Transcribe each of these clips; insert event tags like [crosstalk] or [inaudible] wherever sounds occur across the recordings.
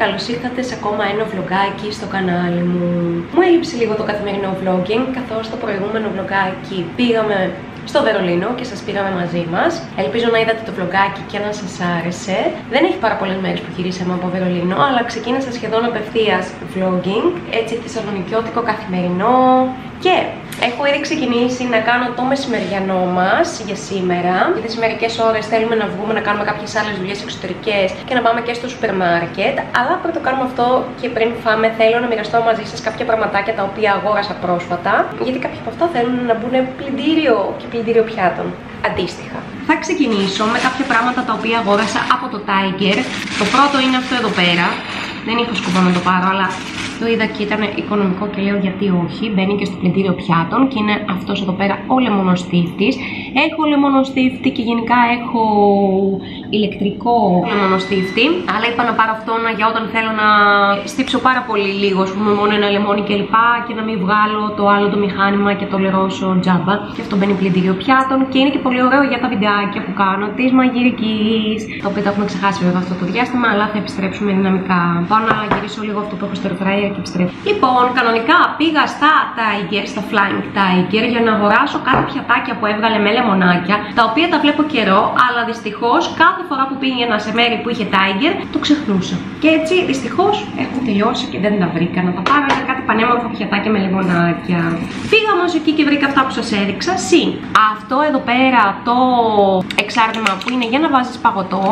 Καλησπέρα σας και καλώς ήρθατε σε ακόμα ένα vlogάκι στο κανάλι μου. Μου έλειψε λίγο το καθημερινό vlogging, καθώς το προηγούμενο vlogάκι πήγαμε στο Βερολίνο και σας πήραμε μαζί μας. Ελπίζω να είδατε το vlogάκι και να σας άρεσε. Δεν έχει πάρα πολλές μέρες που γυρίσαμε από Βερολίνο, αλλά ξεκίνησα σχεδόν απευθείας vlogging, έτσι θεσσαλονικιώτικο καθημερινό. Και έχω ήδη ξεκινήσει να κάνω το μεσημεριανό μας για σήμερα. Γιατί σε μερικές ώρες θέλουμε να βγούμε να κάνουμε κάποιες άλλες δουλειές εξωτερικές και να πάμε και στο σούπερ μάρκετ. Αλλά πριν το κάνουμε αυτό και πριν φάμε, θέλω να μοιραστώ μαζί σας κάποια πραγματάκια τα οποία αγόρασα πρόσφατα. Γιατί κάποια από αυτά θέλουν να μπουν πλυντήριο και πλυντήριο πιάτων. Αντίστοιχα. Θα ξεκινήσω με κάποια πράγματα τα οποία αγόρασα από το Tiger. Το πρώτο είναι αυτό εδώ πέρα. Δεν είχα σκοπό να το πάρω, αλλά το είδα και ήταν οικονομικό και λέω γιατί όχι. Μπαίνει και στο πλυντήριο πιάτων και είναι αυτός εδώ πέρα ο λεμονοστίφτης. Έχω λεμονοστίφτη και γενικά έχω ηλεκτρικό λεμονοστίφτη. Αλλά είπα να πάρω αυτόν για όταν θέλω να στύψω πάρα πολύ λίγο, ας πούμε, μόνο ένα λεμόνι κλπ. Και, και να μην βγάλω το άλλο το μηχάνημα και το λερώσω τζάμπα. Και αυτό μπαίνει πλυντήριο πιάτων και είναι και πολύ ωραίο για τα βιντεάκια που κάνω της μαγειρικής. Το οποίο το έχουμε ξεχάσει βέβαια αυτό το διάστημα, αλλά θα επιστρέψουμε δυναμικά. Πάω να γυρίσω λίγο αυτό που έχω στο και επιστρέφω. Λοιπόν, κανονικά πήγα στα Tiger, στα Flying Tiger, για να αγοράσω κάτι πιατάκια που έβγαλε με λεμονάκια, τα οποία τα βλέπω καιρό, αλλά δυστυχώς κάθε φορά που πήγαινα σε μέρη που είχε Tiger, το ξεχνούσα. Και έτσι δυστυχώς έχουν τελειώσει και δεν τα βρήκα. Να τα πάρω για κάτι πανέμορφα πιατάκια με λεμονάκια. Πήγα όμως εκεί και βρήκα αυτά που σας έδειξα. Συν αυτό εδώ πέρα το εξάρτημα που είναι για να βάζεις παγωτό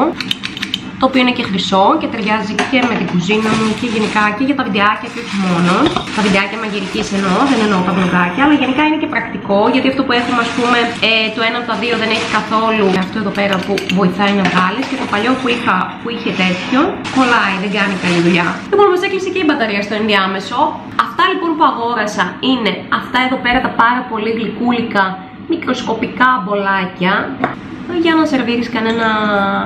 το οποίο είναι και χρυσό και ταιριάζει και με την κουζίνα μου και γενικά και για τα βιντεάκια και όχι μόνος. Τα βιντεάκια μαγειρικής εννοώ, δεν εννοώ τα βλογάκια, αλλά γενικά είναι και πρακτικό γιατί αυτό που έχουμε, ας πούμε, ε, το ένα από τα δύο δεν έχει καθόλου αυτό εδώ πέρα που βοηθάει να βγάλεις και το παλιό που είχα που είχε τέτοιο κολλάει, δεν κάνει καλή δουλειά. Λοιπόν, μας έκλεισε και η μπαταρία στο ενδιάμεσο. Αυτά λοιπόν που αγόρασα είναι αυτά εδώ πέρα τα πάρα πολύ γλυκούλικα μικροσκοπικά μπολάκια για να σερβίρεις κανένα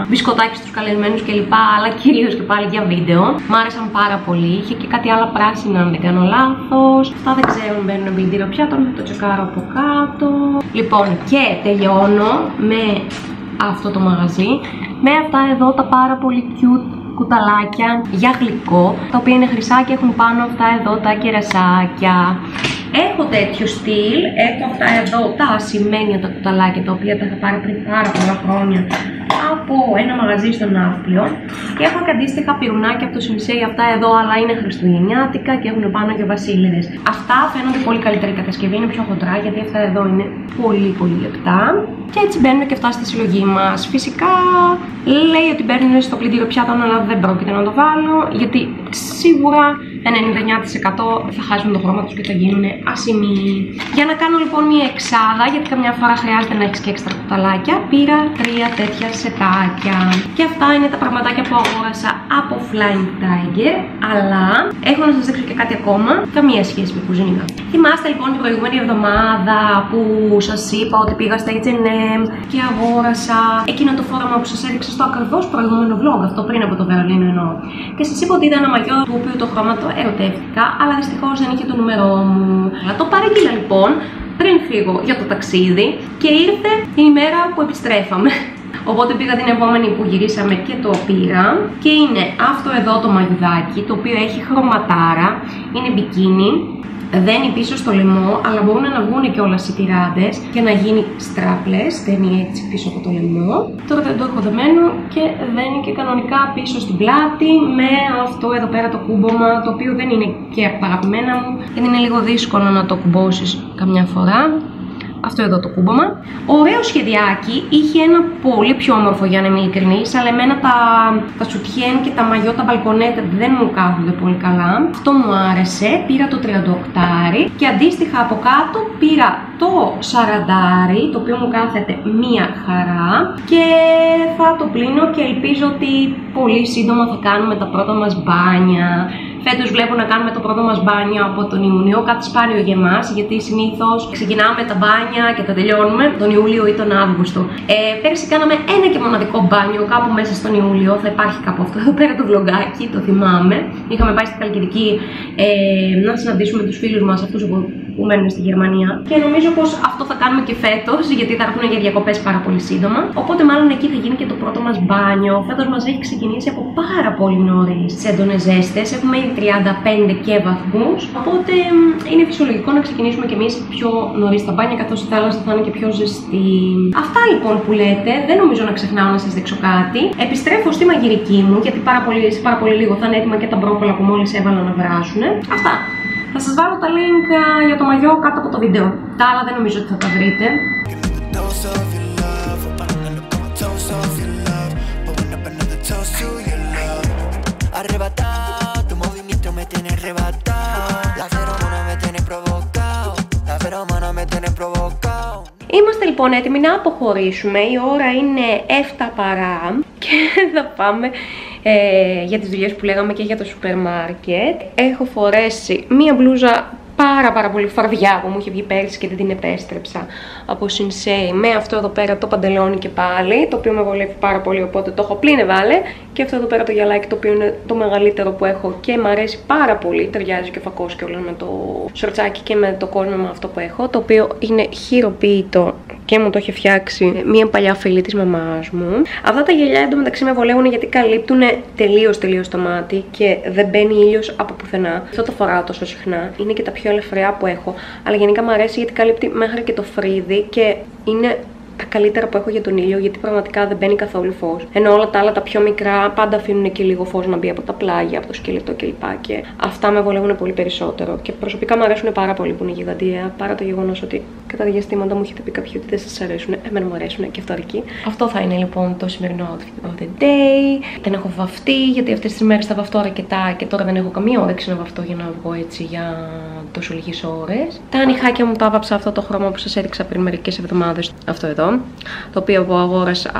μπισκοτάκι στους καλεσμένους κλπ. Αλλά κυρίως και πάλι για βίντεο. Μ' άρεσαν πάρα πολύ. Είχε και κάτι άλλο πράσινα, αν δεν κάνω λάθος. Αυτά δεν ξέρω αν μπαίνουν πλυντήριο πιάτων, θα το τσεκάρω από κάτω. Λοιπόν, και τελειώνω με αυτό το μαγαζί. Με αυτά εδώ τα πάρα πολύ cute κουταλάκια για γλυκό, τα οποία είναι χρυσά και έχουν πάνω αυτά εδώ τα κερασάκια. Έχω τέτοιο στυλ, έχω αυτά εδώ τα ασημένια τα κουταλάκια τα οποία τα είχα πάρει πριν πάρα πολλά χρόνια από ένα μαγαζί στο Ναύπλιο και έχω και αντίστοιχα πυρουνάκια από το Σιμσέι αυτά εδώ αλλά είναι χριστουγεννιάτικα και έχουν πάνω και βασίλειδες. Αυτά φαίνονται πολύ καλύτερη κατασκευή, είναι πιο χοντρά γιατί αυτά εδώ είναι πολύ πολύ λεπτά και έτσι μπαίνουν και αυτά στη συλλογή μας. Φυσικά λέει ότι μπαίνουν στο πλυντήριο πιάτων αλλά δεν πρόκειται να το βάλω γιατί σίγουρα 99% θα χάσουν το χρώμα τους και θα γίνουν ασημένοι. Για να κάνω λοιπόν μια εξάδα, γιατί καμιά φορά χρειάζεται να έχεις και έξτρα κουταλάκια, πήρα τρία τέτοια σετάκια. Και αυτά είναι τα πραγματάκια που αγόρασα από Flying Tiger, αλλά έχω να σας δείξω και κάτι ακόμα, καμία σχέση με κουζίνικα. Θυμάστε λοιπόν την προηγούμενη εβδομάδα που σας είπα ότι πήγα στα H&M και αγόρασα εκείνο το φόρμα που σας έδειξα στο ακριβώς προηγούμενο vlog, αυτό πριν από το Βερολίνο εννοώ. Και σας είπα ότι ήταν ένα μαγιό του οποίου το χρώμα το ερωτεύτηκα, αλλά δυστυχώς δεν είχε το νούμερό μου. Αλλά το παρήγγειλα λοιπόν πριν φύγω για το ταξίδι και ήρθε η ημέρα που επιστρέφαμε. Οπότε πήγα την επόμενη που γυρίσαμε και το πήρα και είναι αυτό εδώ το μαγιουδάκι το οποίο έχει χρωματάρα, είναι μπικίνι δένει πίσω στο λαιμό, αλλά μπορούν να βγουν και όλα οι τυράντε και να γίνει στράπλες, δένει έτσι πίσω από το λαιμό. Τώρα δεν το έχω δεμένο και δένει και κανονικά πίσω στην πλάτη με αυτό εδώ πέρα το κούμπομα, το οποίο δεν είναι και αγαπημένα μου, γιατί είναι λίγο δύσκολο να το κουμπώσεις καμιά φορά αυτό εδώ το κούμπομα. Ωραίος σχεδιάκι, είχε ένα πολύ πιο όμορφο για να είμαι ειλικρινής, αλλά εμένα τα, τα σουτιέν και τα μαγιό, τα μπαλκονέτα δεν μου κάθονται πολύ καλά. Αυτό μου άρεσε, πήρα το 38 και αντίστοιχα από κάτω πήρα το 40 το οποίο μου κάθεται μία χαρά και θα το πλύνω και ελπίζω ότι πολύ σύντομα θα κάνουμε τα πρώτα μας μπάνια Φέτος βλέπω να κάνουμε το πρώτο μας μπάνιο από τον Ιούνιο, κάτι σπάνιο για εμάς, γιατί συνήθως ξεκινάμε τα μπάνια και τα τελειώνουμε τον Ιούλιο ή τον Αύγουστο. Ε, πέρσι κάναμε ένα και μοναδικό μπάνιο κάπου μέσα στον Ιούλιο, θα υπάρχει κάπου αυτό εδώ πέρα το βλογκάκι, το θυμάμαι. Είχαμε πάει στη Καλκιδική ε, να συναντήσουμε τους φίλους μας, αυτούς που που μένουν στη Γερμανία. Και νομίζω πως αυτό θα κάνουμε και φέτος, γιατί θα έρθουν για διακοπές πάρα πολύ σύντομα. Οπότε, μάλλον εκεί θα γίνει και το πρώτο μας μπάνιο. Φέτος μας έχει ξεκινήσει από πάρα πολύ νωρίς τις έντονες ζέστες. Έχουμε ήδη 35 και βαθμούς. Οπότε, είναι φυσιολογικό να ξεκινήσουμε κι εμείς πιο νωρίς τα μπάνια, καθώς η θάλασσα θα είναι και πιο ζεστή. Αυτά λοιπόν που λέτε, δεν νομίζω να ξεχνάω να σας δείξω κάτι. Επιστρέφω στη μαγειρική μου, γιατί πάρα πολύ, σε πάρα πολύ λίγο θα είναι έτοιμα και τα μπρόκολα που μόλις έβαλα να βράσουν. Αυτά. Θα σας βάλω τα link για το μαγιό κάτω από το βίντεο. Τα άλλα δεν νομίζω ότι θα τα βρείτε. Είμαστε λοιπόν έτοιμοι να αποχωρήσουμε. Η ώρα είναι 7 παρά και [laughs] θα πάμε ε, για τις δουλειές που λέγαμε και για το σούπερ μάρκετ. Έχω φορέσει μία μπλούζα πάρα πάρα πολύ φαρδιά που μου είχε βγει πέρυσι και δεν την επέστρεψα. Από Sensei με αυτό εδώ πέρα το παντελόνι και πάλι το οποίο με βολεύει πάρα πολύ οπότε το έχω πλήνε βάλε και αυτό εδώ πέρα το γυαλάκι το οποίο είναι το μεγαλύτερο που έχω και μου αρέσει πάρα πολύ ταιριάζει και ο φακός και όλα με το σορτσάκι και με το με αυτό που έχω το οποίο είναι χειροποίητο και μου το έχει φτιάξει μια παλιά φίλη της μαμάς μου. Αυτά τα γυαλιά εντωμεταξύ με βολεύουν γιατί καλύπτουν τελείως τελείως το μάτι και δεν μπαίνει ήλιος από πουθενά. Αυτό το φοράω τόσο συχνά. Είναι και τα πιο ελευθεριά που έχω. Αλλά γενικά μου αρέσει γιατί καλύπτει μέχρι και το φρύδι και είναι τα καλύτερα που έχω για τον ήλιο, γιατί πραγματικά δεν μπαίνει καθόλου φως. Ενώ όλα τα άλλα, τα πιο μικρά, πάντα αφήνουν και λίγο φως να μπει από τα πλάγια, από το σκελετό κλπ. Και αυτά με βολεύουν πολύ περισσότερο. Και προσωπικά μου αρέσουν πάρα πολύ που είναι γιγαντία, παρά το γεγονός ότι κατά διαστήματα μου έχετε πει κάποιοι ότι δεν σας αρέσουν. Εμένα μου αρέσουν και αυτό αρκεί. Αυτό θα είναι λοιπόν το σημερινό outfit of the day. Δεν έχω βαφτεί, γιατί αυτές τις μέρες θα βαφτώ αρκετά και τώρα δεν έχω καμία όρεξη να βαφτώ για να βγω έτσι για τόσο λίγες ώρες. Τα νυχάκια μου τα άβαψα αυτό το χρώμα που σας έδειξα πριν μερικές εβδομάδες. Αυτό εδώ το οποίο εγώ αγόρασα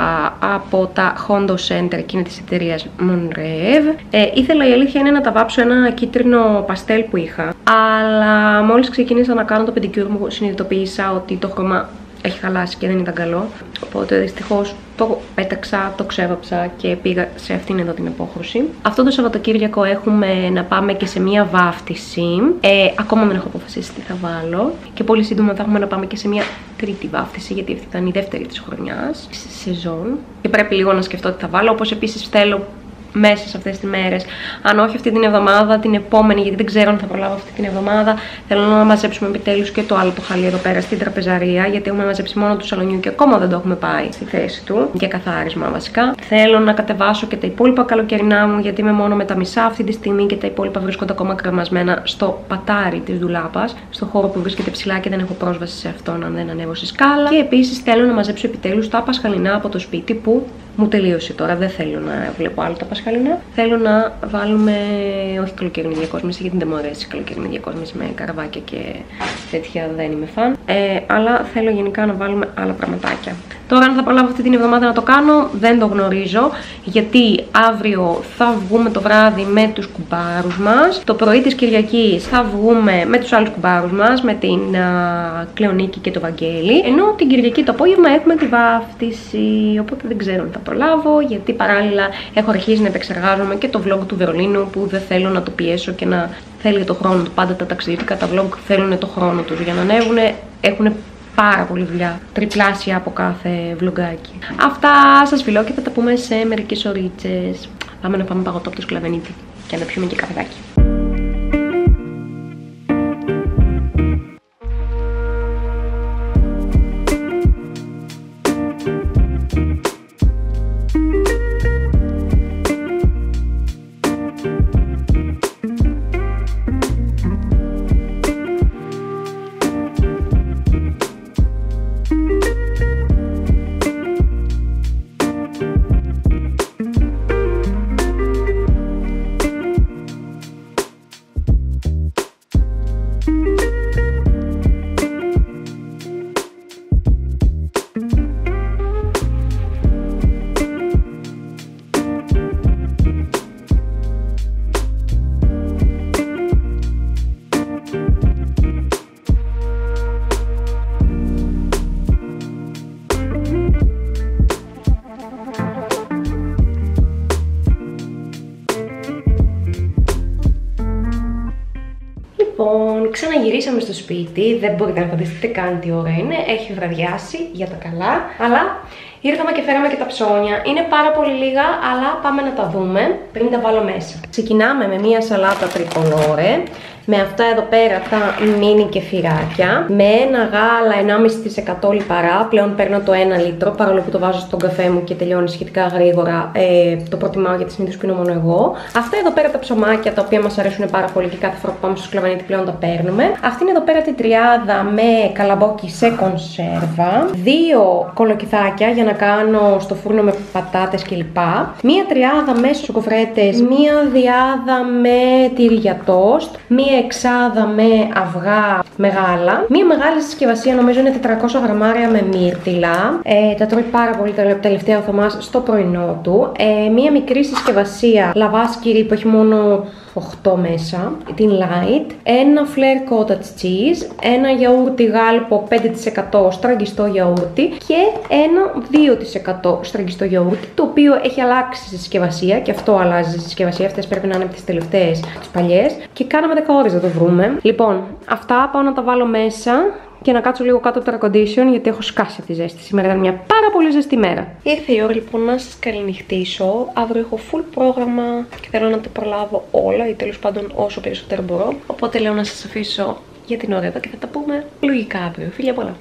από τα Hondo Center και είναι της εταιρείας Monrev. Ε, ήθελα η αλήθεια είναι να τα βάψω ένα κίτρινο παστέλ που είχα, αλλά μόλις ξεκίνησα να κάνω το pedicure μου συνειδητοποίησα ότι το χρώμα έχει χαλάσει και δεν ήταν καλό. Οπότε δυστυχώς το πέταξα, το ξέβαψα και πήγα σε αυτήν εδώ την απόχρωση. Αυτό το Σαββατοκύριακο έχουμε να πάμε και σε μία βάφτιση. Ε, ακόμα δεν έχω αποφασίσει τι θα βάλω. Και πολύ σύντομα θα έχουμε να πάμε και σε μία τρίτη βάφτιση, γιατί αυτή ήταν η δεύτερη της χρονιάς, σεζόν. Και πρέπει λίγο να σκεφτώ τι θα βάλω. Όπως επίσης θέλω μέσα σε αυτές τις μέρες. Αν όχι αυτή την εβδομάδα, την επόμενη, γιατί δεν ξέρω αν θα προλάβω αυτή την εβδομάδα. Θέλω να μαζέψουμε επιτέλους και το άλλο το χαλί εδώ πέρα στην τραπεζαρία, γιατί έχουμε μαζέψει μόνο του σαλονιού και ακόμα δεν το έχουμε πάει στη θέση του, για καθάρισμα βασικά. Θέλω να κατεβάσω και τα υπόλοιπα καλοκαιρινά μου, γιατί είμαι μόνο με τα μισά αυτή τη στιγμή και τα υπόλοιπα βρίσκονται ακόμα κρεμασμένα στο πατάρι της δουλάπα, στο χώρο που βρίσκεται ψηλά και δεν έχω πρόσβαση σε αυτόν αν δεν ανέβω στη σκάλα. Και επίσης θέλω να μαζέψω επιτέλους τα πασχαλινά από το σπίτι που μου τελείωσε τώρα. Δεν θέλω να βλέπω άλλο τα πασχαλινά. Θέλω να βάλουμε, όχι καλοκαιρινή διακόσμηση, γιατί δεν μου αρέσει καλοκαιρινή διακόσμηση με καραβάκια και τέτοια δεν είμαι φαν. Ε, αλλά θέλω γενικά να βάλουμε άλλα πραγματάκια. Τώρα αν θα προλάβω αυτή την εβδομάδα να το κάνω δεν το γνωρίζω γιατί αύριο θα βγούμε το βράδυ με τους κουμπάρους μας. Το πρωί της Κυριακής θα βγούμε με τους άλλους κουμπάρους μας με την α, Κλεονίκη και το Βαγγέλη. Ενώ την Κυριακή το απόγευμα έχουμε τη βάφτιση οπότε δεν ξέρω αν θα προλάβω γιατί παράλληλα έχω αρχίσει να επεξεργάζομαι και το vlog του Βερολίνου που δεν θέλω να το πιέσω και να θέλει το χρόνο του πάντα τα ταξιδιωτικά. Τα vlog θέλουν το χρόνο τους για να ανέβουν έχουν πάρα πολύ δουλειά. Τριπλάσια από κάθε βλογκάκι. Αυτά σας φιλώ και θα τα πούμε σε μερικές ωρίτσες. Πάμε να πάμε παγωτό από το σκλαβενίτη και να πιούμε και καφεδάκι. Σπίτι, δεν μπορείτε να φανταστείτε καν τι ώρα είναι. Έχει βραδιάσει για τα καλά, αλλά ήρθαμε και φέραμε και τα ψώνια. Είναι πάρα πολύ λίγα, αλλά πάμε να τα δούμε πριν τα βάλω μέσα. Ξεκινάμε με μία σαλάτα τρικολόρε με αυτά εδώ πέρα τα μίνι κεφυράκια, με ένα γάλα 1,5% λιπαρά, πλέον παίρνω το 1 λίτρο, παρόλο που το βάζω στον καφέ μου και τελειώνει σχετικά γρήγορα, ε, το προτιμάω γιατί συνήθως πίνω μόνο εγώ. Αυτά εδώ πέρα τα ψωμάκια, τα οποία μας αρέσουν πάρα πολύ και κάθε φορά που πάμε στο σκλαβανίτη πλέον τα παίρνουμε. Αυτή είναι εδώ πέρα την τριάδα με καλαμπόκι σε κονσέρβα, δύο κολοκυθάκια για να κάνω στο φούρνο με πατάτες κλπ. Μία τριάδα με σοκοφρέτες, μία διάδα με τυρί για τόστ, μία μία εξάδα με αυγά μεγάλα. Μία μεγάλη συσκευασία νομίζω είναι 400 γραμμάρια με μύρτιλα. Ε, τα τρώει πάρα πολύ τελευταία ο Θωμάς στο πρωινό του. Ε, μία μικρή συσκευασία λαβάσκυρη που έχει μόνο 8 μέσα, την light, ένα flare cottage cheese, ένα γιαούρτι γάλπο 5% στραγγιστό γιαούρτι και ένα 2% στραγγιστό γιαούρτι, το οποίο έχει αλλάξει στη συσκευασία και αυτό αλλάζει στη συσκευασία, αυτές πρέπει να είναι από τις τελευταίες, τις παλιές. Και κάναμε 10 ώρες να το βρούμε. Λοιπόν, αυτά πάω να τα βάλω μέσα και να κάτσω λίγο κάτω από το air condition γιατί έχω σκάσει από τη ζέστη. Σήμερα ήταν μια πάρα πολύ ζεστή μέρα. Ήρθε η ώρα λοιπόν να σας καληνυχτήσω. Αύριο έχω full πρόγραμμα και θέλω να τα προλάβω όλα ή τέλος πάντων όσο περισσότερο μπορώ. Οπότε λέω να σας αφήσω για την ώρα εδώ και θα τα πούμε λογικά αύριο. Φιλιά πολλά.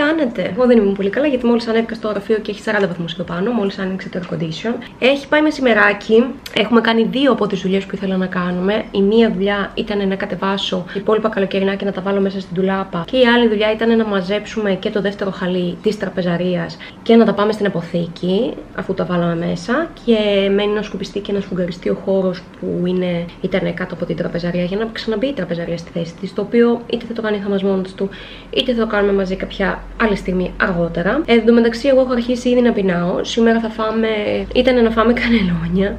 Κάνετε; Εγώ δεν ήμουν πολύ καλά γιατί μόλις ανέβηκα στο γραφείο και έχει 40 βαθμούς εδώ πάνω. Μόλις άνοιξε το air condition. Έχει πάει μεσημεράκι. Έχουμε κάνει δύο από τις δουλειές που ήθελα να κάνουμε. Η μία δουλειά ήταν να κατεβάσω υπόλοιπα καλοκαιρινά και να τα βάλω μέσα στην τουλάπα. Και η άλλη δουλειά ήταν να μαζέψουμε και το δεύτερο χαλί της τραπεζαρίας και να τα πάμε στην αποθήκη αφού τα βάλαμε μέσα. Και μένει να σκουπιστεί και να σφουγγαριστεί ο χώρος που είναι, ήταν κάτω από την τραπεζαρία για να ξαναμπεί η τραπεζαρία στη θέση της. Το οποίο είτε θα το κάνει χαμό μόνο του, είτε θα το κάνουμε μαζί κάποια άλλη στιγμή αργότερα. Ε, εν τω μεταξύ, εγώ έχω αρχίσει ήδη να πεινάω. Σήμερα θα φάμε. ήταν να φάμε [laughs] κανελόνια.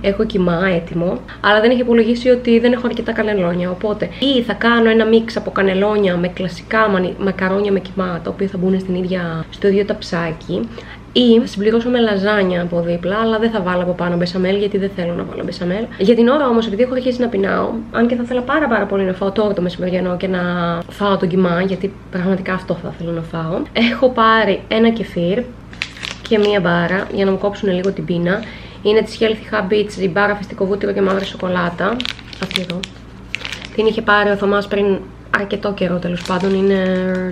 έχω κοιμά έτοιμο. Αλλά δεν έχω υπολογίσει ότι δεν έχω αρκετά κανελόνια. Οπότε, ή θα κάνω ένα μίξ από κανελόνια με κλασικά μακαρόνια με κοιμά, τα οποία θα μπουν στην ίδια, στο ίδιο ταψάκι. Ή θα συμπληρώσω με λαζάνια από δίπλα, αλλά δεν θα βάλω από πάνω μπεσαμέλ γιατί δεν θέλω να βάλω μπεσαμέλ. Για την ώρα όμως, επειδή έχω αρχίσει να πεινάω, αν και θα ήθελα πάρα πάρα πολύ να φάω τώρα το μεσημεριανό και να φάω τον κιμά, γιατί πραγματικά αυτό θα ήθελα να φάω. Έχω πάρει ένα κεφίρ και μία μπάρα για να μου κόψουν λίγο την πείνα. Είναι της Healthy Habits, η μπάρα φυστικό βούτυρο και μαύρη σοκολάτα. Αυτή εδώ. Την είχε πάρει ο Θωμάς πριν αρκετό καιρό τέλος πάντων. Είναι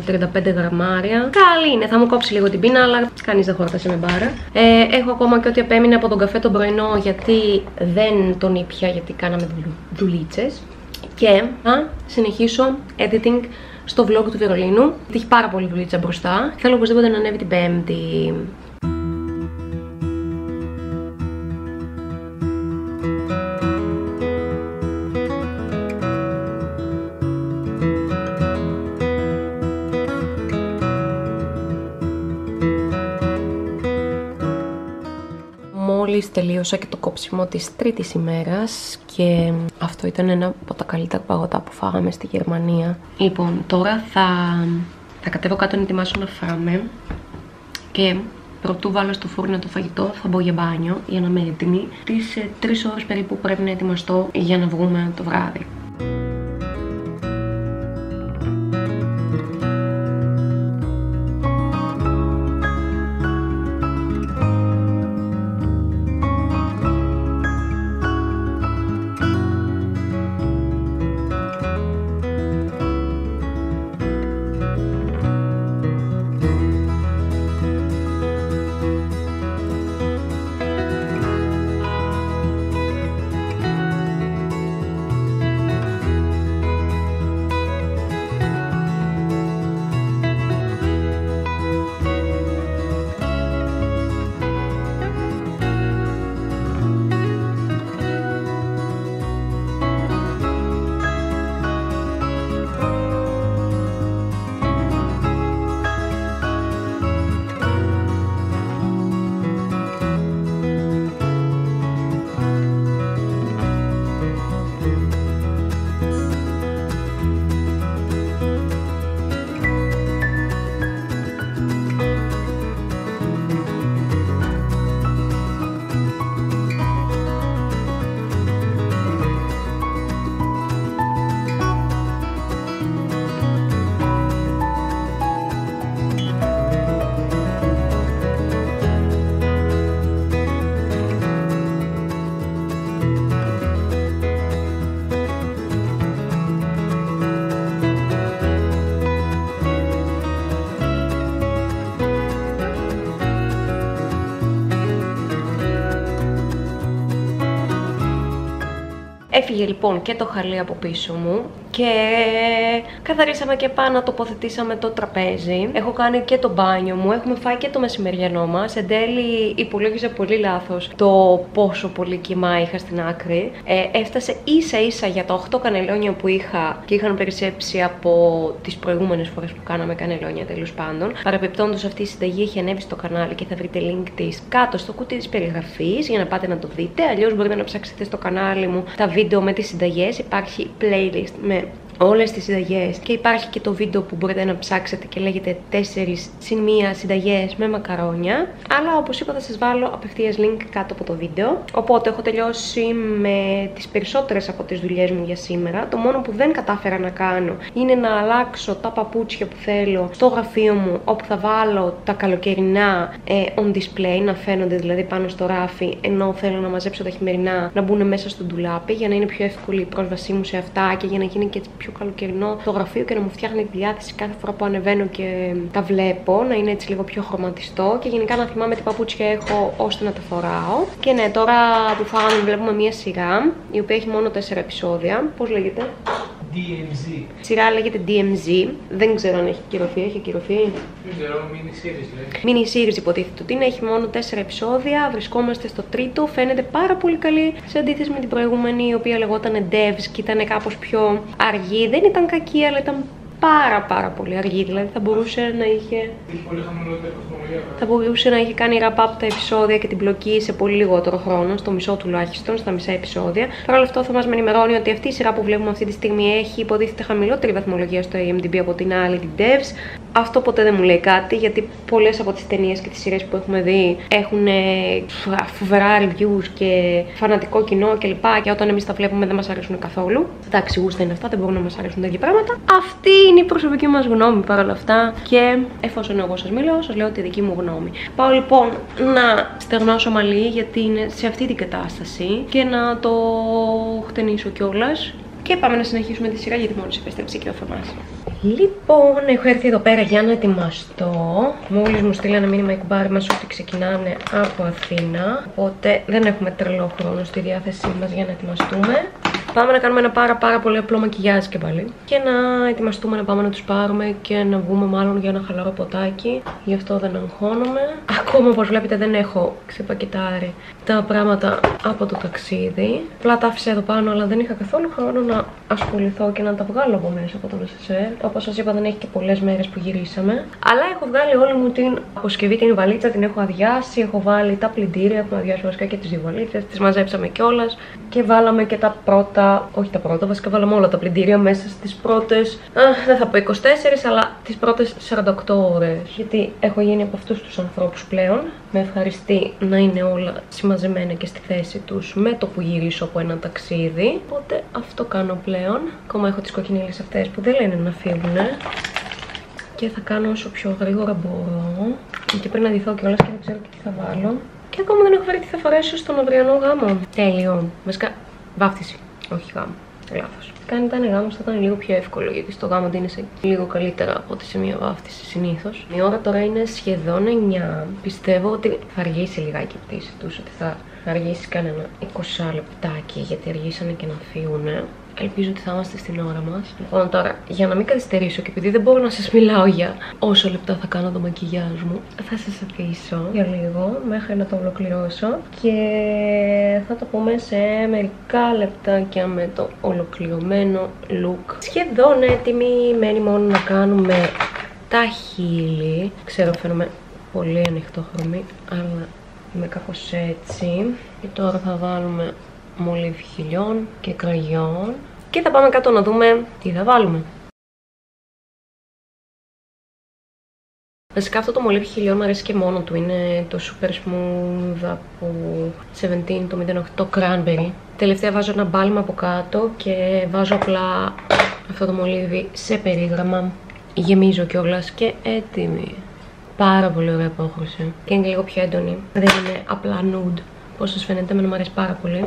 35 γραμμάρια. Καλή είναι, θα μου κόψει λίγο την πείνα, αλλά κανείς δεν χόρτασε με μπάρα. Ε, έχω ακόμα και ό,τι επέμεινε από τον καφέ τον πρωινό, γιατί δεν τον ήπια, γιατί κάναμε δουλίτσες. Και θα συνεχίσω editing στο vlog του Βερολίνου. Έχει πάρα πολύ δουλίτσα μπροστά. Θέλω οπωσδήποτε να ανέβει την Πέμπτη. Μόλις τελείωσα και το κόψιμο της τρίτης ημέρας και αυτό ήταν ένα από τα καλύτερα παγωτά που φάγαμε στη Γερμανία. Λοιπόν, τώρα θα, θα κατέβω κάτω να ετοιμάσω να φάμε και πρωτού βάλω στο φούρνο το φαγητό θα μπω για μπάνιο για να είμαι έτοιμη. Τις 3 ε, ώρες περίπου πρέπει να ετοιμαστώ για να βγούμε το βράδυ. Έφυγε λοιπόν και το χαλί από πίσω μου και καθαρίσαμε και πάνω, τοποθετήσαμε το τραπέζι. Έχω κάνει και το μπάνιο μου, έχουμε φάει και το μεσημεριανό μας. Εν τέλει, υπολόγιζα πολύ λάθος το πόσο πολύ κοιμά είχα στην άκρη. Ε, έφτασε ίσα ίσα για τα 8 κανελόνια που είχα και είχαν περισσέψει από τις προηγούμενες φορές που κάναμε κανελόνια τέλος πάντων. Παραπεπτόντω, αυτή η συνταγή έχει ανέβει στο κανάλι και θα βρείτε link της κάτω στο κουτί της περιγραφής για να πάτε να το δείτε. Αλλιώς μπορείτε να ψάξετε στο κανάλι μου τα βίντεο με τις συνταγές. Υπάρχει playlist με όλες τις συνταγές. Και υπάρχει και το βίντεο που μπορείτε να ψάξετε και λέγεται 4 συν 1 συνταγές με μακαρόνια. Αλλά όπως είπα θα σας βάλω απευθείας link κάτω από το βίντεο. Οπότε έχω τελειώσει με τις περισσότερες από τις δουλειές μου για σήμερα. Το μόνο που δεν κατάφερα να κάνω είναι να αλλάξω τα παπούτσια που θέλω στο γραφείο μου όπου θα βάλω τα καλοκαιρινά ε, on display να φαίνονται δηλαδή πάνω στο ράφι ενώ θέλω να μαζέψω τα χειμερινά να μπουν μέσα στο ντουλάπι για να είναι πιο εύκολη η πρόσβασή μου σε αυτά και για να γίνει και πιο πιο καλοκαιρινό το γραφείο και να μου φτιάχνει τη διάθεση κάθε φορά που ανεβαίνω και τα βλέπω, να είναι έτσι λίγο πιο χρωματιστό και γενικά να θυμάμαι τι παπούτσια έχω ώστε να τα φοράω. Και ναι, τώρα που φάγαμε βλέπουμε μια σειρά η οποία έχει μόνο 4 επεισόδια. Πώς λέγεται; DMZ. Σειρά λέγεται DMZ. Δεν ξέρω αν έχει κυρωθεί. Έχει κυρωθεί. Δεν ξέρω, mini series λέει. Mini series υποτίθεται ότι είναι. Έχει μόνο 4 επεισόδια. Βρισκόμαστε στο τρίτο. Φαίνεται πάρα πολύ καλή σε αντίθεση με την προηγούμενη η οποία λεγόταν Devs και ήταν κάπως πιο αργή δεν ήταν κακή, αλλά ήταν πάρα πάρα πολύ αργή. Δηλαδή θα μπορούσε να είχε. Πολύ θα μπορούσε να είχε κάνει wrap-up τα επεισόδια και την μπλοκή σε πολύ λιγότερο χρόνο, στο μισό τουλάχιστον, στα μισά επεισόδια. Παρ' όλα αυτό θα μας με ενημερώνει ότι αυτή η σειρά που βλέπουμε αυτή τη στιγμή έχει υποτίθεται χαμηλότερη βαθμολογία στο IMDb από την άλλη, την Devs. Αυτό ποτέ δεν μου λέει κάτι, γιατί πολλές από τις ταινίες και τις σειρές που έχουμε δει έχουν φοβερά reviews και φανατικό κοινό κλπ. Και, και όταν εμείς τα βλέπουμε δεν μας αρέσουν καθόλου. Εντάξει, γούστα είναι αυτά, δεν μπορούν να μας αρέσουν τέτοια πράγματα. Αυτή είναι η προσωπική μας γνώμη παρόλα αυτά. Και εφόσον εγώ σας μιλώ, σας λέω τη δική μου γνώμη. Πάω λοιπόν να στεγνώσω μαλλί γιατί είναι σε αυτή την κατάσταση και να το χτενίσω κιόλας. Και πάμε να συνεχίσουμε τη σειρά γιατί μόλις επέστρεψε και ο Θωμάς. Λοιπόν, έχω έρθει εδώ πέρα για να ετοιμαστώ. Μόλις μου στείλανε μήνυμα οι κουμπάροι μας ότι ξεκινάνε από Αθήνα. Οπότε δεν έχουμε τρελό χρόνο στη διάθεσή μας για να ετοιμαστούμε. Πάμε να κάνουμε ένα πάρα πάρα πολύ απλό μακιγιάζ και πάλι. Και να ετοιμαστούμε να πάμε να τους πάρουμε και να βγούμε μάλλον για ένα χαλαρό ποτάκι. Γι' αυτό δεν αγχώνομαι. Ακόμα όπως βλέπετε δεν έχω ξεπακετάρει τα πράγματα από το ταξίδι. Απλά τα άφησα εδώ πάνω, αλλά δεν είχα καθόλου χρόνο να ασχοληθώ και να τα βγάλω από μέσα από το νεσεσέρ. Όπως σας είπα, δεν έχει και πολλές μέρες που γυρίσαμε. Αλλά έχω βγάλει όλη μου την αποσκευή, την βαλίτσα, την έχω αδειάσει. Έχω βάλει τα πλυντήρια, έχουμε αδειάσει βασικά και τις δύο βαλίτσες. Τις μαζέψαμε κιόλας. Και βάλαμε και τα πρώτα, όχι τα πρώτα, βασικά βάλαμε όλα τα πλυντήρια μέσα στις πρώτες, δεν θα πω 24, αλλά τις πρώτες 48 ώρες. Γιατί έχω γίνει από αυτούς τους ανθρώπους πλέον. Με ευχαριστεί να είναι όλα συμμαζεμένα και στη θέση τους με το που γυρίσω από ένα ταξίδι. Οπότε αυτό κάνω πλέον. Ακόμα έχω τις κοκκινίλες αυτές που δεν λένε να φύγουν. Και θα κάνω όσο πιο γρήγορα μπορώ. Και πριν να ντυθώ κιόλας και δεν ξέρω και τι θα βάλω. Και ακόμα δεν έχω βρει τι θα φορέσω στον αυριανό γάμο. Τέλειο. Βασικά, βάφτιση. Όχι γάμο. Λάθος. Κάνει ήταν γάμο θα ήταν λίγο πιο εύκολο γιατί στο γάμο δίνεσαι λίγο καλύτερα από ότι σε μια βάφτιση συνήθως. Η ώρα τώρα είναι σχεδόν 9. Πιστεύω ότι θα αργήσει λιγάκι η πτήση τους, ότι θα αργήσει κανένα 20 λεπτάκι γιατί αργήσανε και να φύγουν. Ελπίζω ότι θα είμαστε στην ώρα μας. Λοιπόν, τώρα, για να μην καθυστερήσω και επειδή δεν μπορώ να σας μιλάω για όσο λεπτά θα κάνω το μακιγιάζ μου, θα σας αφήσω για λίγο μέχρι να το ολοκληρώσω και θα το πούμε σε μερικά λεπτάκια με το ολοκληρωμένο look. Σχεδόν έτοιμη, μένει μόνο να κάνουμε τα χείλη. Ξέρω, φαίνομαι πολύ ανοιχτό χρωμή, αλλά είμαι κάπως έτσι. Και τώρα θα βάλουμε μολύβι χιλιών και κραγιών και θα πάμε κάτω να δούμε τι θα βάλουμε. Βασικά αυτό το μολύβι χιλιών μου αρέσει και μόνο του. Είναι το super smooth από 17, το 08 cranberry. Τελευταία βάζω ένα μπάλμα από κάτω και βάζω απλά αυτό το μολύβι σε περίγραμμα. Γεμίζω κιόλας και έτοιμη. Πάρα πολύ ωραία απόχρωση. Και είναι λίγο πιο έντονη. Δεν είναι απλά nude. Πώς σας φαίνεται, εμένα μου αρέσει πάρα πολύ.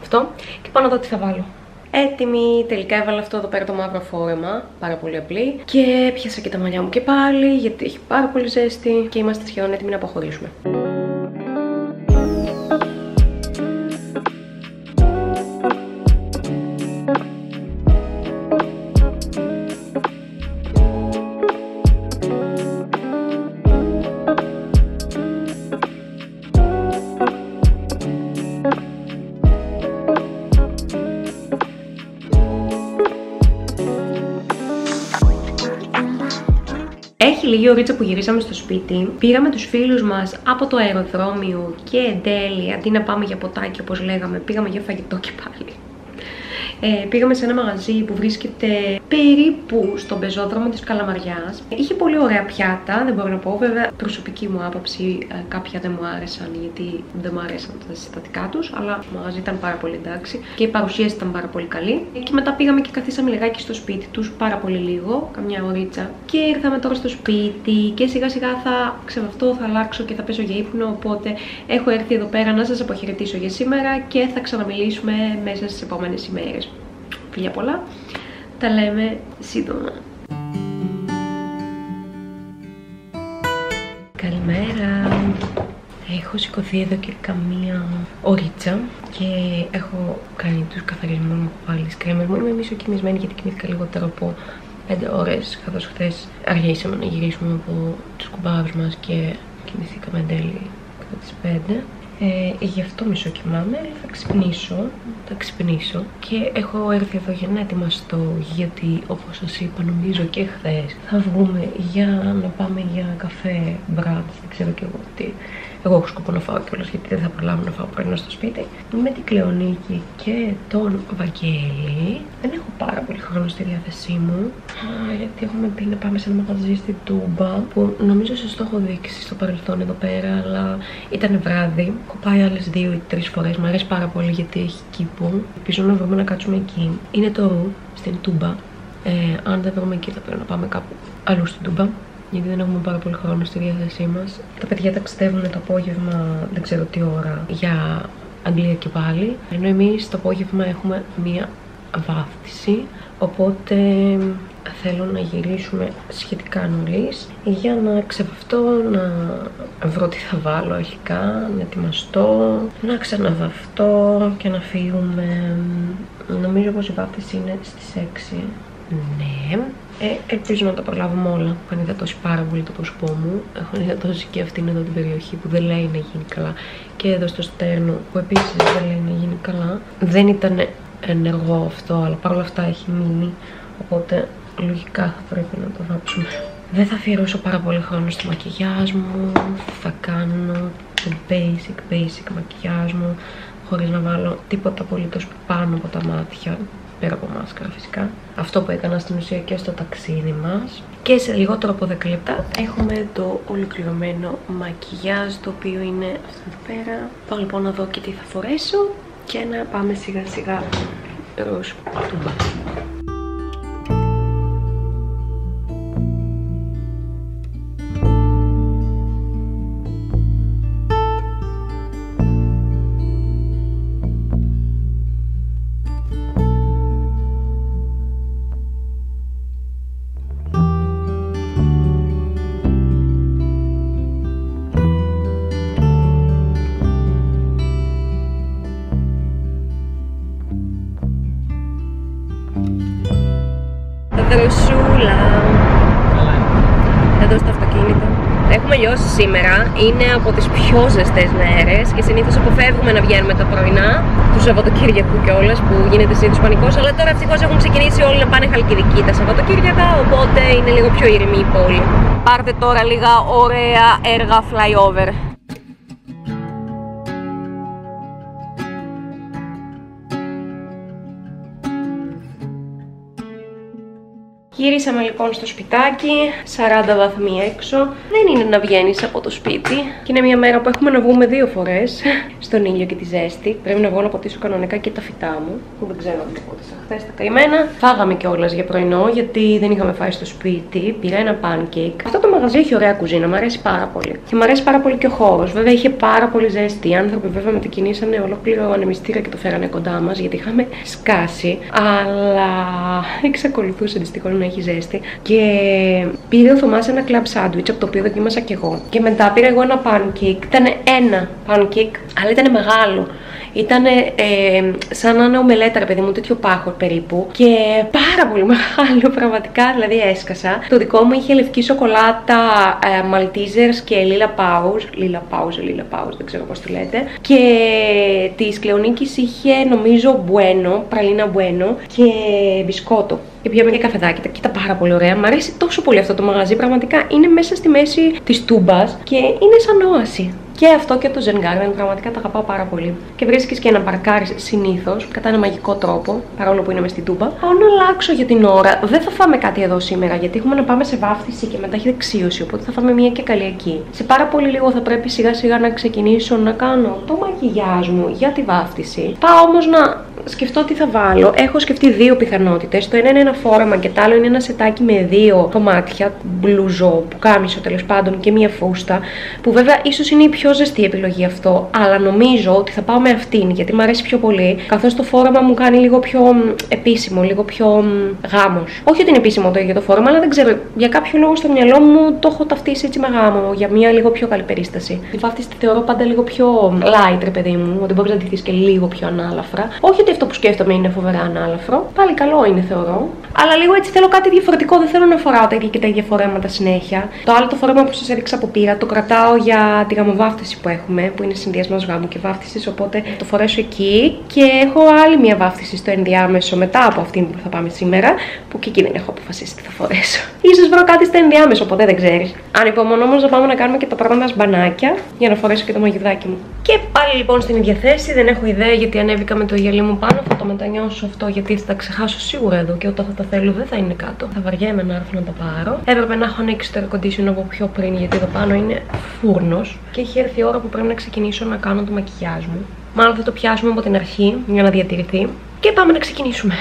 Αυτό. Και πάω να δω τι θα βάλω. Έτοιμη, τελικά έβαλα αυτό εδώ πέρα το μαύρο φόρεμα, πάρα πολύ απλή. Και πιάσα και τα μαλλιά μου και πάλι, γιατί έχει πάρα πολύ ζέστη και είμαστε σχεδόν έτοιμοι να αποχωρήσουμε. Λίγη ωρίτσα που γυρίσαμε στο σπίτι, πήραμε τους φίλους μας από το αεροδρόμιο και εν τέλει, αντί να πάμε για ποτάκι όπως λέγαμε, πήγαμε για φαγητό και πάλι. Ε, πήγαμε σε ένα μαγαζί που βρίσκεται περίπου στον πεζόδρομο της Καλαμαριάς. Είχε πολύ ωραία πιάτα, δεν μπορώ να πω βέβαια προσωπική μου άποψη ε, κάποια δεν μου άρεσαν γιατί δεν μου άρεσαν τα συστατικά τους αλλά το μαγαζί ήταν πάρα πολύ εντάξει και η παρουσίαση ήταν πάρα πολύ καλή. Και μετά πήγαμε και καθίσαμε λιγάκι στο σπίτι τους πάρα πολύ λίγο, καμιά ωρίτσα και ήρθαμε τώρα στο σπίτι και σιγά σιγά θα ξεβαυτώ, θα αλλάξω και θα πέσω για ύπνο οπότε έχω έρθει εδώ πέρα να σας αποχαιρετήσω για σήμερα και θα ξαναμιλήσουμε μέσα στις επόμενες ημέρες φιλιά πολλά. Τα λέμε σύντομα. Καλημέρα. Έχω σηκωθεί εδώ και καμία ωρίτσα και έχω κάνει τους καθαρισμούς μου πάλι τις κρέμες μου. Είμαι μισοκοιμισμένη γιατί κοιμήθηκα λιγότερο από 5 ώρες καθώς χθες αργήσαμε να γυρίσουμε από τους κουμπάρους μας και κοιμηθήκαμε εν τέλει κατά τις 5. Ε, γι' αυτό κοιμάμαι, θα ξυπνήσω, θα ξυπνήσω. Και έχω έρθει εδώ για να ετοιμαστώ γιατί όπως σας είπα νομίζω και χθες θα βγούμε για να πάμε για καφέ μπράτς, δεν ξέρω και εγώ τι εγώ έχω σκοπό να φάω κιόλας γιατί δεν θα προλάβω να φάω πρωινό στο σπίτι. Με την Κλεονίκη και τον Βαγγέλη. Δεν έχω πάρα πολύ χρόνο στη διάθεσή μου. Α, γιατί έχουμε πει να πάμε σε ένα μαγαζί στη Τούμπα. Που νομίζω σας το έχω δείξει στο παρελθόν εδώ πέρα. Αλλά ήταν βράδυ. Έχω πάει άλλες δύο ή τρεις φορές. Μου αρέσει πάρα πολύ γιατί έχει κήπο. Ελπίζω να βρούμε να κάτσουμε εκεί. Είναι το ρου στην Τούμπα. Ε, αν δεν βρούμε εκεί θα πρέπει να πάμε κάπου αλλού στην Τούμπα γιατί δεν έχουμε πάρα πολύ χρόνο στη διάθεσή μας. Τα παιδιά ταξιδεύουν το απόγευμα, δεν ξέρω τι ώρα, για Αγγλία και πάλι. Ενώ εμείς το απόγευμα έχουμε μία βάφτιση, οπότε θέλω να γυρίσουμε σχετικά νωρίς για να ξεβαφτώ, να βρω τι θα βάλω αρχικά, να ετοιμαστώ, να ξαναβαφτώ και να φύγουμε. Νομίζω πως η βάφτιση είναι στις 6. Ναι. Ε, ελπίζω να τα προλάβουμε όλα. Έχω υδατώσει πάρα πολύ το πρόσωπό μου. Έχω υδατώσει και αυτήν εδώ την περιοχή που δεν λέει να γίνει καλά. Και εδώ στο στέρνο που επίσης δεν λέει να γίνει καλά. Δεν ήταν ενεργό αυτό, αλλά παρόλα αυτά έχει μείνει. Οπότε λογικά θα πρέπει να το βάψουμε. Δεν θα αφιερώσω πάρα πολύ χρόνο στο μακιγιάζ μου. Θα κάνω το basic, basic μακιγιάζ μου. Χωρίς να βάλω τίποτα απολύτως πάνω από τα μάτια πέρα από μάσκαρα φυσικά. Αυτό που έκανα στην ουσία και στο ταξίδι μας. Και σε λιγότερο από 10 λεπτά έχουμε το ολοκληρωμένο μακιγιάζ το οποίο είναι αυτό εδώ πέρα. Πάω λοιπόν να δω και τι θα φορέσω και να πάμε σιγά σιγά ροζ τούμπα. Σήμερα. Είναι από τις πιο ζεστές μέρες και συνήθως αποφεύγουμε να βγαίνουμε τα πρωινά του Σαββατοκύριακου κιόλας που γίνεται συνήθως πανικός. Αλλά τώρα ευτυχώς έχουν ξεκινήσει όλοι να πάνε χαλκιδικοί τα Σαββατοκύριακα, οπότε είναι λίγο πιο ήρεμη η πόλη. Πάρτε τώρα λίγα ωραία έργα flyover. Γυρίσαμε λοιπόν στο σπιτάκι, 40 βαθμοί έξω. Δεν είναι να βγαίνεις από το σπίτι. Και είναι μια μέρα που έχουμε να βγούμε δύο φορές στον ήλιο και τη ζέστη. Πρέπει να βγω να ποτίσω κανονικά και τα φυτά μου, που δεν ξέρω αν ποτίσα χθες τα καημένα. Φάγαμε κιόλας για πρωινό, γιατί δεν είχαμε φάει στο σπίτι. Πήρα ένα pancake. Αυτό το μαγαζί έχει ωραία κουζίνα, μου αρέσει πάρα πολύ. Και μου αρέσει πάρα πολύ και ο χώρος. Βέβαια είχε πάρα πολύ ζέστη. Οι άνθρωποι βέβαια μετακινήσανε ολόκληρο ανεμιστήρα και το φέρανε κοντά μας, γιατί είχαμε σκάσει. Αλλά εξακολουθούσε δυστυχώς να έχει ζέστη. Και πήρε ο Θωμάς ένα κλαμπ σάντουιτ από το οποίο δοκίμασα κι εγώ. Και μετά πήρα εγώ ένα pancake. Ήταν ένα pancake, αλλά ήταν μεγάλο. Ήταν ε, σαν να είναι ομελέτα, ρε παιδί μου, τέτοιο πάχο περίπου. Και πάρα πολύ [laughs] μεγάλο, πραγματικά, δηλαδή έσκασα. Το δικό μου είχε λευκή σοκολάτα, ε, Maltesers και λίλα πάους. Λίλα πάους, λίλα πάους, δεν ξέρω πώς τη λέτε. Και της Κλεονίκης είχε, νομίζω, μπουένο, πραλίνα μπουένο και μπισκότο. Και πιάμε και καφεδάκι. Τα κοίτα πάρα πολύ ωραία. Μ' αρέσει τόσο πολύ αυτό το μαγαζί. Πραγματικά είναι μέσα στη μέση της τούμπας και είναι σαν όαση. Και αυτό και το Zen Garden πραγματικά τα αγαπάω πάρα πολύ. Και βρίσκεις και ένα παρκάρι συνήθως κατά ένα μαγικό τρόπο, παρόλο που είναι με στην τούμπα. Πάω να αλλάξω για την ώρα. Δεν θα φάμε κάτι εδώ σήμερα, γιατί έχουμε να πάμε σε βάφτιση και μετά έχει δεξίωση. Οπότε θα φάμε μια και εκεί. Σε πάρα πολύ λίγο θα πρέπει σιγά σιγά να ξεκινήσω να κάνω το μακιγιάζ μου για τη βάφτιση. Πάω όμως να σκεφτώ τι θα βάλω. Έχω σκεφτεί δύο πιθανότητες. Το ένα είναι ένα φόρεμα και το άλλο είναι ένα σετάκι με δύο κομμάτια, μπλουζό, που κάμισο τέλος πάντων και μία φούστα. Που βέβαια ίσως είναι η πιο ζεστή επιλογή αυτό, αλλά νομίζω ότι θα πάω με αυτήν γιατί μου αρέσει πιο πολύ. Καθώς το φόρεμα μου κάνει λίγο πιο επίσημο, λίγο πιο γάμος. Όχι ότι είναι επίσημο το ίδιο το φόρεμα, αλλά δεν ξέρω. Για κάποιο λόγο στο μυαλό μου το έχω ταυτίσει έτσι με γάμο, για μια λίγο πιο καλή περίσταση. Τη βάφτιση τη θεωρώ πάντα λίγο πιο light, ρε παιδί μου, ότι μπορείς να τη και λίγο πιο ανάλαφρα. Όχι ότι αυτό που σκέφτομαι είναι φοβερά ανάλαφρο. Πάλι καλό είναι, θεωρώ. Αλλά λίγο έτσι θέλω κάτι διαφορετικό. Δεν θέλω να φοράω τα ίδια και τα ίδια φορέματα συνέχεια. Το άλλο το φορέμα που σας έδειξα από πείρα το κρατάω για τη γαμοβάφτιση που έχουμε, που είναι συνδυασμός γάμου και βάφτισης. Οπότε το φορέσω εκεί. Και έχω άλλη μια βάφτιση στο ενδιάμεσο μετά από αυτήν που θα πάμε σήμερα. Που και εκεί δεν έχω αποφασίσει τι θα φορέσω. [laughs] σω βρω κάτι στο ενδιάμεσο, ποτέ δεν ξέρεις. Αν υπομονώ όμω να πάμε να κάνουμε και τα πράγματα μπανάκια για να φορέσω και το μαγιδάκι μου. Και πάλι λοιπόν στην ίδια θέση, δεν έχω ιδέα γιατί ανέβηκα με το γυαλί μου πάνω θα το μετανιώσω αυτό γιατί θα τα ξεχάσω σίγουρα εδώ και όταν θα τα θέλω δεν θα είναι κάτω. Θα βαριέμαι να έρθω να τα πάρω. Έπρεπε να έχω ανοίξει το air condition από πιο πριν γιατί εδώ πάνω είναι φούρνος και έχει έρθει η ώρα που πρέπει να ξεκινήσω να κάνω το μακιγιάζ μου. Μάλλον θα το πιάσουμε από την αρχή για να διατηρηθεί. Και πάμε να ξεκινήσουμε.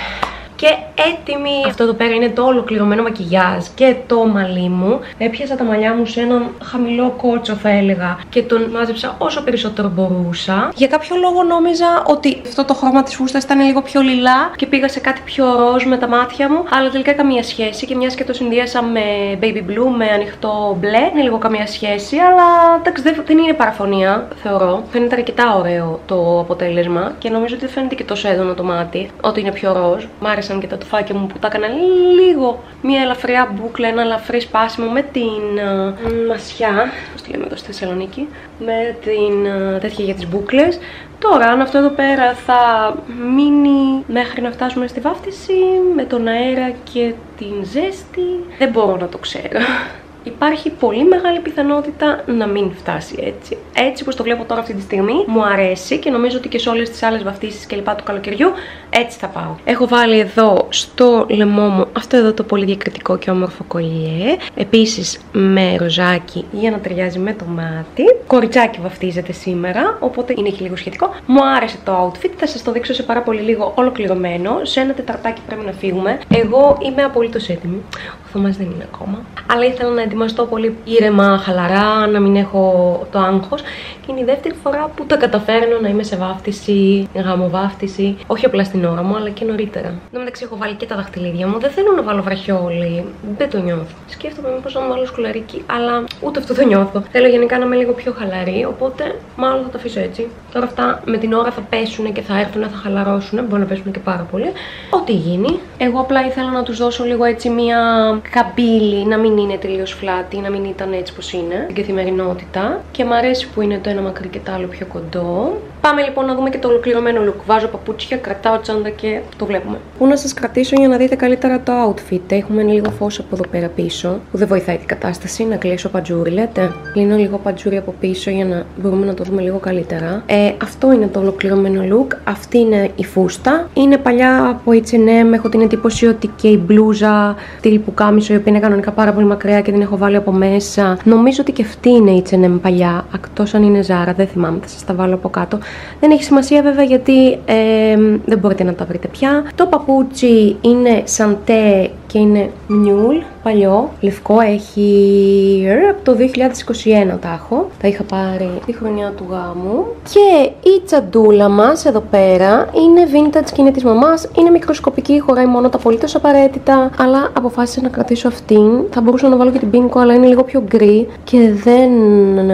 Και έτοιμη. Αυτό εδώ πέρα είναι το ολοκληρωμένο μακιγιάζ και το μαλλί μου. Έπιασα τα μαλλιά μου σε έναν χαμηλό κότσο, θα έλεγα, και τον μάζεψα όσο περισσότερο μπορούσα. Για κάποιο λόγο νόμιζα ότι αυτό το χρώμα της φούστα ήταν λίγο πιο λιλά και πήγα σε κάτι πιο ροζ με τα μάτια μου, αλλά τελικά καμία σχέση. Και μιας και το συνδύασα με baby blue, με ανοιχτό μπλε, είναι λίγο καμία σχέση, αλλά εντάξει, δεν είναι παραφωνία, θεωρώ. Φαίνεται αρκετά ωραίο το αποτέλεσμα και νομίζω ότι δεν φαίνεται και τόσο έντονο το μάτι, ότι είναι πιο ροζ. Μ' άρεσαν και τα τουφάκια μου που τα έκανα λίγο μια ελαφριά μπουκλα, ένα ελαφρύ σπάσιμο με την uh, μασιά, πώς τη λέμε εδώ στη Θεσσαλονίκη, με την uh, τέτοια για τις μπουκλες. Τώρα, αν αυτό εδώ πέρα θα μείνει μέχρι να φτάσουμε στη βάφτιση με τον αέρα και την ζέστη, δεν μπορώ να το ξέρω υπάρχει πολύ μεγάλη πιθανότητα να μην φτάσει έτσι. Έτσι όπως το βλέπω τώρα αυτή τη στιγμή, μου αρέσει και νομίζω ότι και σε όλες τις άλλες βαφτίσεις και λοιπά του καλοκαιριού, έτσι θα πάω. Έχω βάλει εδώ στο λαιμό μου αυτό εδώ το πολύ διακριτικό και όμορφο κολλιέ. Επίσης με ροζάκι για να ταιριάζει με το μάτι. Κοριτσάκι βαφτίζεται σήμερα, οπότε είναι και λίγο σχετικό. Μου άρεσε το outfit, θα σας το δείξω σε πάρα πολύ λίγο ολοκληρωμένο. Σε ένα τεταρτάκι πρέπει να φύγουμε. Εγώ είμαι απολύτως έτοιμη. Ο Θωμάς δεν είναι ακόμα. Αλλά ήθελα να ετοιμαστώ πολύ ήρεμα, χαλαρά, να μην έχω το άγχος. Και είναι η δεύτερη φορά που τα καταφέρνω να είμαι σε βάφτιση, γαμοβάφτιση. Όχι απλά στην ώρα μου, αλλά και νωρίτερα. Εν μεταξύ έχω βάλει και τα δαχτυλίδια μου. Δεν θέλω να βάλω βραχιόλι. Δεν το νιώθω. Σκέφτομαι μήπως να βάλω σκουλαρίκι, αλλά ούτε αυτό το νιώθω. Θέλω γενικά να είμαι λίγο πιο χαλαρή, οπότε μάλλον θα το αφήσω έτσι. Τώρα αυτά με την ώρα θα πέσουν και θα έρθουν, θα χαλαρώσουν. Μπορεί να πέσουν και πάρα πολύ. Ό,τι γίνει. Εγώ απλά ήθελα να τους δώσω λίγο έτσι μία καμπύλη, να μην είναι τελείως φλάτη, να μην ήταν έτσι πώ είναι στην καθημερινότητα. Και μου αρέσει που είναι το ένα μακρύ και το άλλο πιο κοντό. Πάμε λοιπόν να δούμε και το ολοκληρωμένο look. Βάζω παπούτσια, κρατάω τσάντα και το βλέπουμε. Πού να σας κρατήσω για να δείτε καλύτερα το outfit; Έχουμε λίγο φως από εδώ πέρα πίσω, που δεν βοηθάει την κατάσταση. Να κλείσω παντζούρι, λέτε; Κλείνω λίγο παντζούρι από πίσω για να μπορούμε να το δούμε λίγο καλύτερα. Ε, αυτό είναι το ολοκληρωμένο look. Αυτή είναι η φούστα. Είναι παλιά από H&M. Έχω την εντύπωση ότι και η μπλούζα, τη που κάμισο, η οποία είναι κανονικά πάρα πολύ μακριά και την έχω βάλει από μέσα. Νομίζω ότι και αυτή είναι H&M παλιά. Εκτός αν είναι ζάρα, δεν θυμάμαι, θα σας τα βάλω από κάτω. Δεν έχει σημασία βέβαια γιατί ε, δεν μπορείτε να τα βρείτε πια. Το παπούτσι είναι σαντέ και είναι μιούλ, παλιό, λευκό, έχει από το 2021 τα έχω, τα είχα πάρει τη χρονιά του γάμου. Και η τσαντούλα μας εδώ πέρα είναι vintage και είναι της μαμάς, είναι μικροσκοπική, χωράει μόνο τα απολύτως απαραίτητα, αλλά αποφάσισα να κρατήσω αυτήν, θα μπορούσα να βάλω και την πίνκο αλλά είναι λίγο πιο γκρι και δεν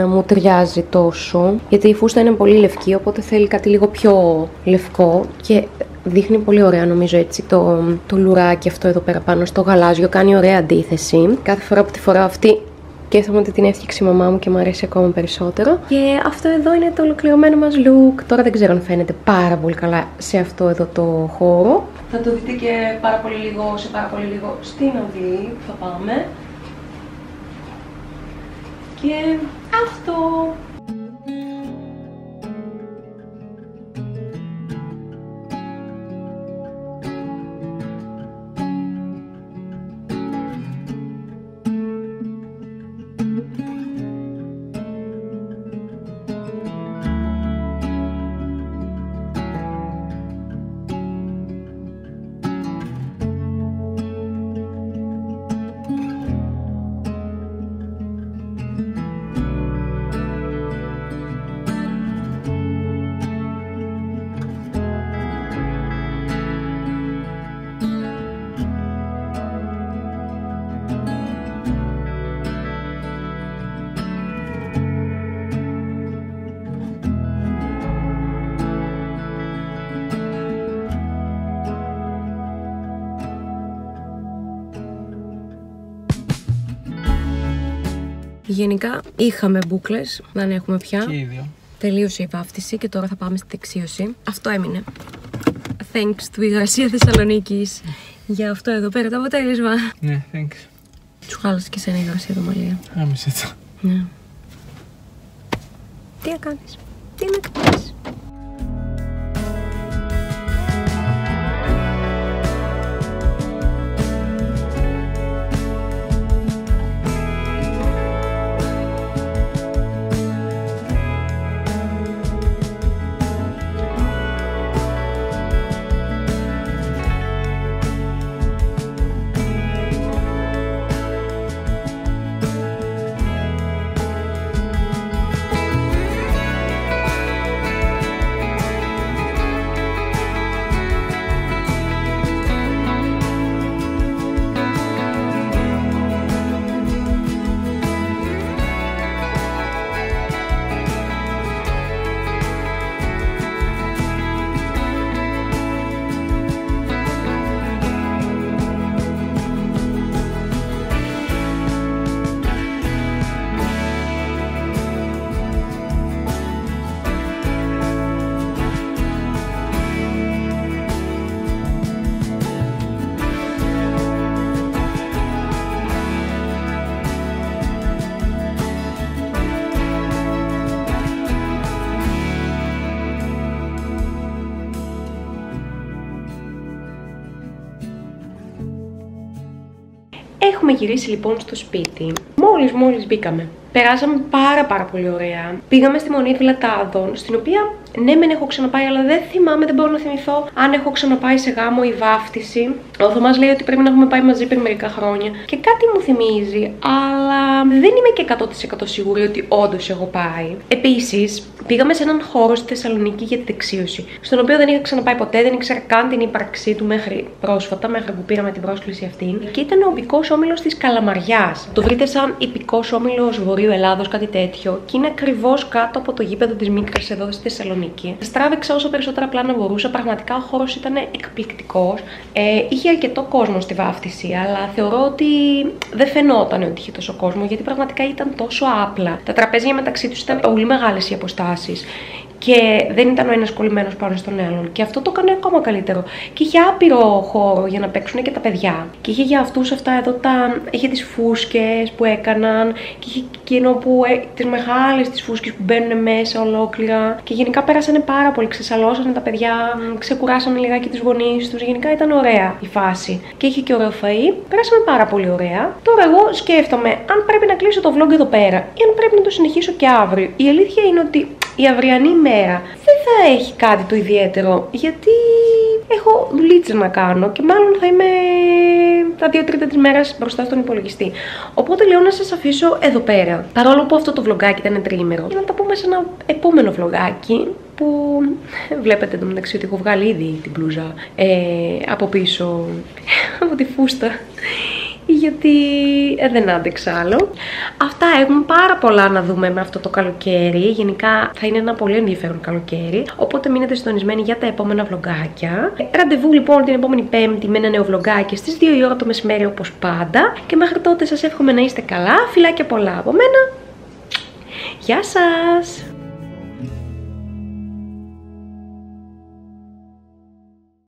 μου ταιριάζει τόσο, γιατί η φούστα είναι πολύ λευκή οπότε θέλει κάτι λίγο πιο λευκό. Και Δείχνει πολύ ωραία νομίζω έτσι το, το λουράκι αυτό εδώ πέρα πάνω στο γαλάζιο. Κάνει ωραία αντίθεση. Κάθε φορά που τη φοράω αυτή σκέφτομαι ότι την έφτιαξε η μαμά μου και μου αρέσει ακόμα περισσότερο. Και αυτό εδώ είναι το ολοκληρωμένο μας look. Τώρα δεν ξέρω αν φαίνεται πάρα πολύ καλά σε αυτό εδώ το χώρο. Θα το δείτε και πάρα πολύ λίγο, σε πάρα πολύ λίγο στην αυλή που θα πάμε. Και αυτό. Γενικά είχαμε μπουκλε, δεν έχουμε πια. Και ίδιο. Τελείωσε η βάφτιση και τώρα θα πάμε στη δεξίωση. Αυτό έμεινε. Thanks του υγρασία Θεσσαλονίκης για αυτό εδώ πέρα το αποτέλεσμα. Ναι, thanks. Σου χάλασες και εσένα η υγρασία Μαλία. Άμεσε το. Ναι. Τι να κάνεις. Τι να Έχουμε γυρίσει λοιπόν στο σπίτι. Μόλις μόλις μπήκαμε. Περάσαμε πάρα πάρα πολύ ωραία. Πήγαμε στη Μονή Βλατάδων, στην οποία ναι, μεν έχω ξαναπάει, αλλά δεν θυμάμαι, δεν μπορώ να θυμηθώ αν έχω ξαναπάει σε γάμο ή βάφτιση. Ο Θωμάς λέει ότι πρέπει να έχουμε πάει μαζί πριν μερικά χρόνια. Και κάτι μου θυμίζει, αλλά δεν είμαι και 100% σίγουρη ότι όντως έχω πάει. Επίσης, πήγαμε σε έναν χώρο στη Θεσσαλονίκη για τη δεξίωση, στον οποίο δεν είχα ξαναπάει ποτέ, δεν ήξερα καν την ύπαρξή του μέχρι πρόσφατα, μέχρι που πήραμε την πρόσκληση αυτή. Και ήταν ο οπικό όμιλος της Καλαμαριάς. Το βρείτε σαν υπηκός όμιλος Βορείου Ελλάδος, κάτι τέτοιο, και είναι ακριβώς κάτω από το γήπεδο της Μίκρας εδώ στη Θεσσαλονίκη. Θεσσαλονίκη. Στράβηξα όσο περισσότερα πλάνα μπορούσα. Πραγματικά ο χώρος ήταν εκπληκτικός. Ε, είχε αρκετό κόσμο στη βάφτιση, αλλά θεωρώ ότι δεν φαινόταν ότι είχε τόσο κόσμο, γιατί πραγματικά ήταν τόσο άπλα. Τα τραπέζια μεταξύ τους ήταν πολύ μεγάλες οι αποστάσεις και δεν ήταν ο ένας κολλημένος πάνω στον άλλον. Και αυτό το έκανε ακόμα καλύτερο. Και είχε άπειρο χώρο για να παίξουν και τα παιδιά. Και είχε για αυτούς αυτά εδώ τα. είχε τις φούσκες που έκαναν. Και είχε εκείνο που. Ε, τις μεγάλες τις φούσκες που μπαίνουν μέσα ολόκληρα. Και γενικά πέρασανε πάρα πολύ. Ξεσαλώσανε τα παιδιά, ξεκουράσανε λιγάκι τους γονείς τους. Γενικά ήταν ωραία η φάση. Και είχε και ωραίο φαΐ. Πέρασαμε πάρα πολύ ωραία. Τώρα εγώ σκέφτομαι αν πρέπει να κλείσω το vlog εδώ πέρα ή αν πρέπει να το συνεχίσω και αύριο. Η αλήθεια είναι ότι η αυριανή μέρα δεν θα έχει κάτι το ιδιαίτερο γιατί έχω δουλίτσα να κάνω και μάλλον θα είμαι τα δύο τρίτα της μέρας μπροστά στον υπολογιστή. Οπότε λέω να σας αφήσω εδώ πέρα. Παρόλο που αυτό το vlogάκι ήταν τριήμερο. Για να τα πούμε σε ένα επόμενο vlogάκι που βλέπετε το μεταξύ ότι έχω βγάλει ήδη την μπλούζα ε, από πίσω από τη φούστα γιατί ε, δεν άντεξα άλλο. Αυτά έχουμε πάρα πολλά να δούμε με αυτό το καλοκαίρι. Γενικά θα είναι ένα πολύ ενδιαφέρον καλοκαίρι. Οπότε μείνετε συντονισμένοι για τα επόμενα βλογκάκια. Ραντεβού λοιπόν την επόμενη Πέμπτη με ένα νέο βλογκάκι στις 2 η ώρα το μεσημέρι όπως πάντα. Και μέχρι τότε σας εύχομαι να είστε καλά. Φιλάκια πολλά από μένα. Γεια σας!